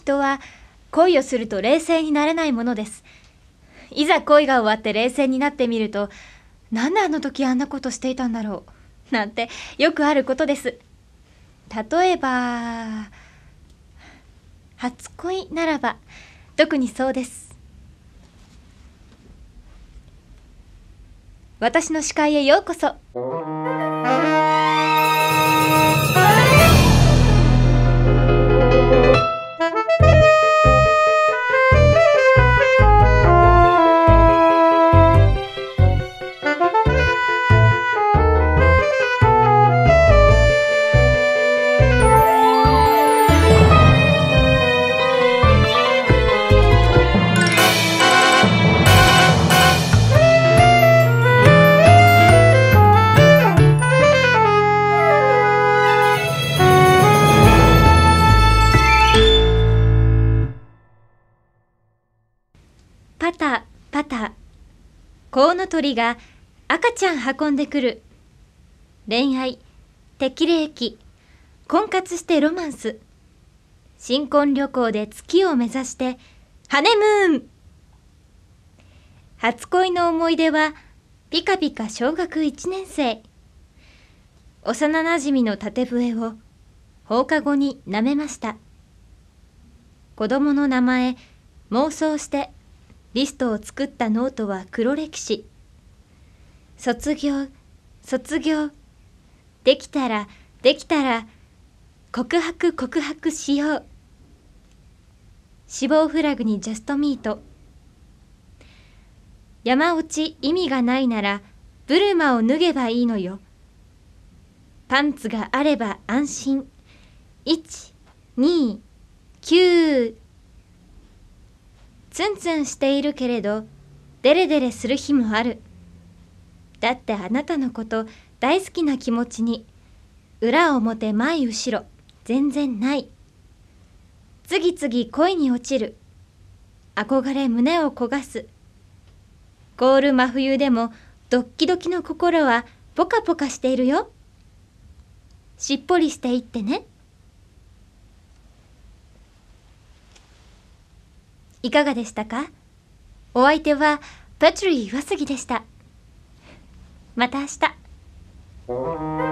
人は恋をすると冷静になれないものです。いざ恋が終わって冷静になってみるとなんであの時あんなことしていたんだろうなんてよくあることです。例えば初恋ならば特にそうです。私の視界へようこそ。パタパタ。コウノトリが赤ちゃん運んでくる。恋愛適齢期。婚活してロマンス。新婚旅行で月を目指してハネムーン。初恋の思い出はピカピカ小学1年生。幼なじみの縦笛を放課後に舐めました。子供の名前妄想してリストを作ったノートは黒歴史。卒業卒業。できたらできたら告白告白しよう。死亡フラグにジャストミート。山落ち意味がないならブルマを脱げばいいのよ。パンツがあれば安心。1 2 9ツンツンしているけれどデレデレする日もある。だってあなたのこと大好きな気持ちに裏表前後ろ全然ない。次々恋に落ちる。憧れ胸を焦がす。ゴール真冬でもドッキドキの心はポカポカしているよ。しっぽりしていってね。いかがでしたか？お相手はパトリー岩杉でした。また明日。